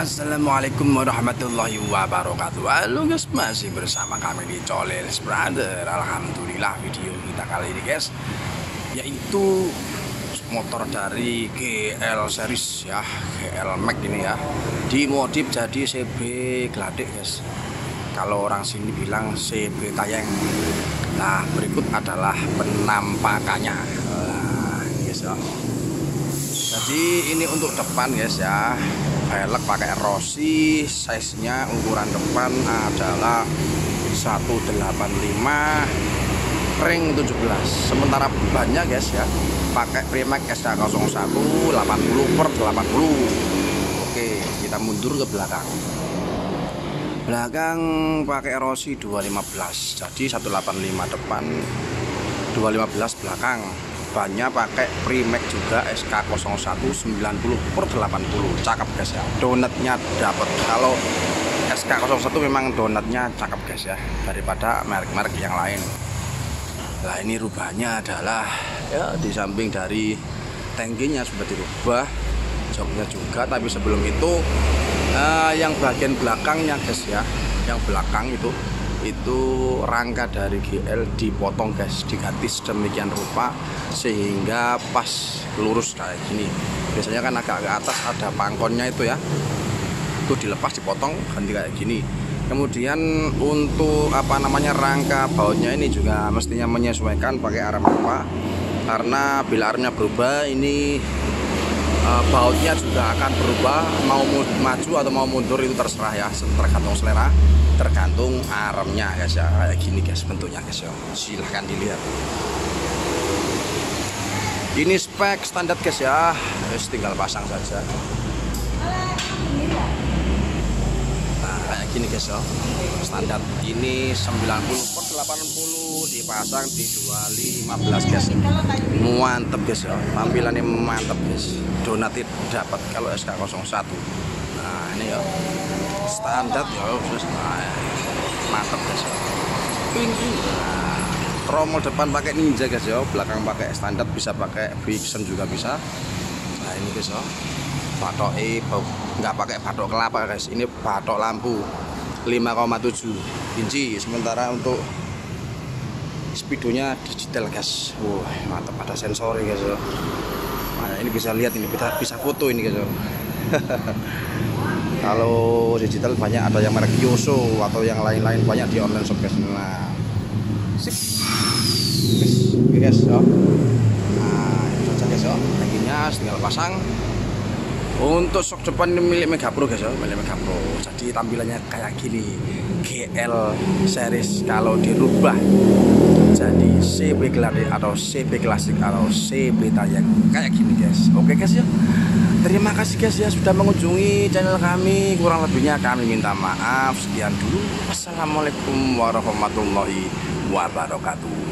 Assalamualaikum warahmatullahi wabarakatuh. Halo guys, masih bersama kami di Coles Brother. Alhamdulillah video kita kali ini guys Yaitu motor dari GL series ya GL Max ini ya Dimodif jadi CB Gladik guys. Kalau orang sini bilang CB Tayeng. Nah berikut adalah penampakannya. Nah guys ya. Jadi ini untuk depan guys ya velg pakai Rossi size nya ukuran depan adalah 185 ring 17 sementara bannya guys ya pakai Premax SK01 80 per 80 oke kita mundur ke belakang. Belakang pakai Rossi 215 jadi 185 depan 215 belakang bannya pakai Primax juga SK01 90 per 80 cakep guys ya. Donatnya dapat kalau SK01 memang donatnya cakep guys ya daripada merek-merek yang lain. Nah ini rubahnya adalah ya di samping dari tangkinya sudah dirubah joknya juga. Tapi sebelum itu uh, yang bagian belakangnya guys ya yang belakang itu itu rangka dari GL dipotong guys. Diganti sedemikian rupa sehingga pas lurus kayak gini. Biasanya kan agak ke atas ada pangkonnya itu ya. Itu dilepas dipotong ganti kayak gini. Kemudian untuk apa namanya rangka bautnya ini juga mestinya menyesuaikan pakai arm apa. Karena bila armnya berubah ini uh, bautnya juga akan berubah. Mau maju atau mau mundur itu terserah ya. Tergantung selera tergantung armnya guys ya. Kayak gini guys bentuknya guys ya. Silahkan dilihat. Ini spek standar guys ya. Terus tinggal pasang saja ya standar ini 90 per 80 dipasang di 215 guys. Mantep guys ya. Tampilannya mantep guys. Donat dapat kalau SK01 nah ini ya. Standar ya nah, mantap guys ya. Nah, tromol depan pakai ninja guys ya. Belakang pakai standar bisa pakai Vixen juga bisa. Nah ini guys ya. Batok E nggak pakai batok kelapa guys. Ini batok lampu 5,7 inci sementara untuk speedonya digital guys. Wah mantap ada sensor guys ya. Nah, ini bisa lihat ini bisa bisa foto ini guys ya. Kalau digital banyak ada yang merek Yoso atau yang lain-lain banyak di online shop guys. Nah sip. Guys ya. Nah itu saja guys laginya tinggal pasang untuk sok depan ini milik Mega Pro guys ya milik Mega Pro jadi tampilannya kayak gini GL series kalau dirubah jadi CB Gladi atau CB Klasik atau CB Tayang kayak gini guys oke guys ya Terima kasih guys ya sudah mengunjungi channel kami. Kurang lebihnya kami minta maaf. Sekian dulu. Wassalamualaikum warahmatullahi wabarakatuh.